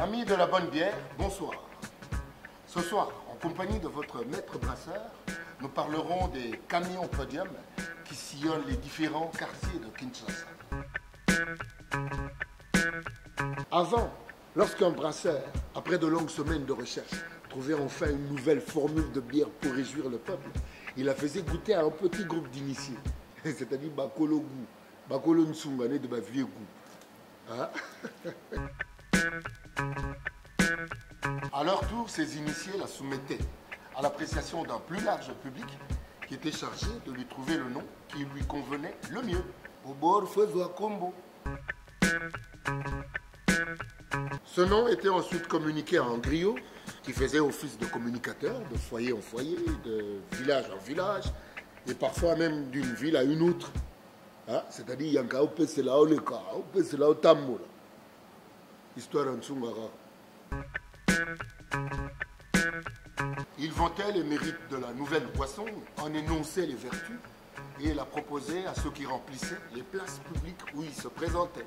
Amis de la bonne bière, bonsoir. Ce soir, en compagnie de votre maître brasseur, nous parlerons des camions podium qui sillonnent les différents quartiers de Kinshasa. Avant, lorsqu'un brasseur, après de longues semaines de recherche, trouvait enfin une nouvelle formule de bière pour réjouir le peuple, il la faisait goûter à un petit groupe d'initiés, c'est-à-dire Bakolo Gou, Bakolo Nsunga, né de ma vieux goût. Hein? À leur tour, ces initiés la soumettaient à l'appréciation d'un plus large public qui était chargé de lui trouver le nom qui lui convenait le mieux. Obor Fezwa Kombo. Ce nom était ensuite communiqué à un griot qui faisait office de communicateur de foyer en foyer, de village en village, et parfois même d'une ville à une autre. Hein? C'est-à-dire, Yanka Opesela Oleka, Opesela Otambola. Histoire en Tsungara. Il vantait les mérites de la nouvelle boisson, en énonçait les vertus et la proposait à ceux qui remplissaient les places publiques où il se présentait.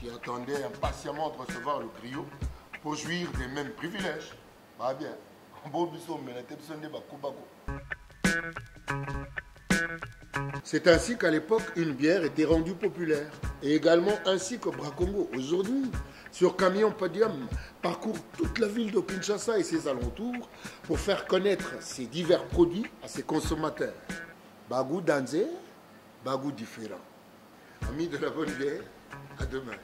qui attendait impatiemment de recevoir le griot pour jouir des mêmes privilèges. Bah bien. C'est ainsi qu'à l'époque, une bière était rendue populaire. Et également ainsi que Bracongo. Aujourd'hui, sur camion podium, parcourt toute la ville de Kinshasa et ses alentours pour faire connaître ses divers produits à ses consommateurs. Bagou danzé, bagou différent. Amis de la bonne bière, à demain.